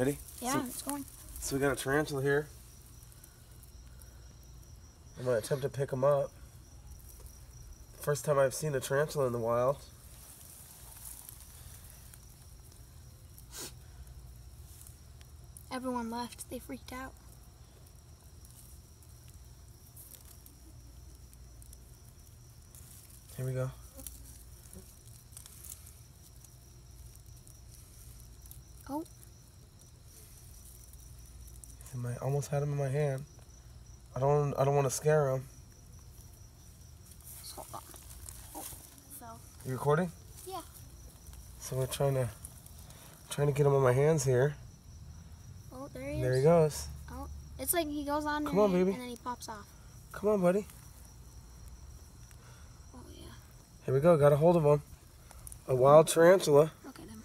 Ready? Yeah, So- it's going. So we got a tarantula here. I'm gonna attempt to pick him up. First time I've seen a tarantula in the wild. Everyone left. They freaked out. Here we go. Oh. He's in my, almost had him in my hand. I don't. I don't want to scare him. Just hold. Oh, fell. You recording? Yeah. So we're trying to, trying to get him in my hands here. Oh, there he is. There he goes. Oh, It's like he goes on, Come and, on, then- baby. and then he pops off. Come on, buddy. Oh yeah. Here we go. Got a hold of him. A wild tarantula. Look at him.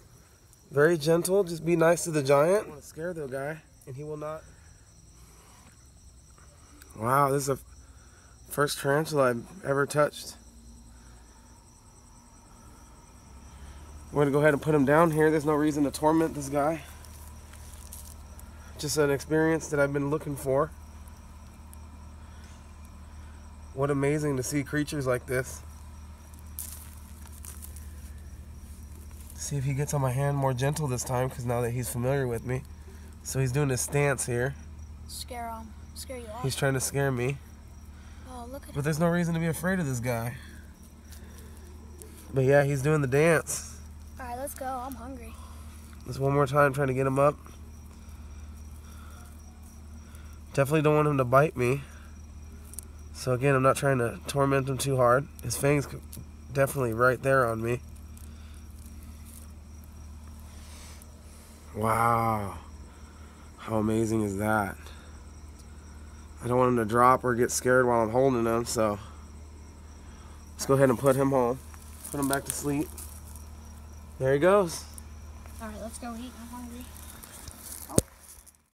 Very gentle. Just be nice to the giant. I don't want to scare the guy, and he will not. Wow, this is the first tarantula I've ever touched. We're gonna go ahead and put him down here. There's no reason to torment this guy. Just an experience that I've been looking for. What amazing to see creatures like this. See if he gets on my hand more gentle this time, because now that he's familiar with me. So he's doing his stance here. Scare him. Scare you off. He's trying to scare me. oh, look at. But there's no reason to be afraid of this guy. But yeah, he's doing the dance. All right, let's go. I'm hungry. Just one more time, trying to get him up. Definitely don't want him to bite me. So again, I'm not trying to torment him too hard. His fang's definitely right there on me. Wow. How amazing is that? I don't want him to drop or get scared while I'm holding him, so let's go ahead and put him home. Put him back to sleep. There he goes. All right, let's go eat. I'm hungry.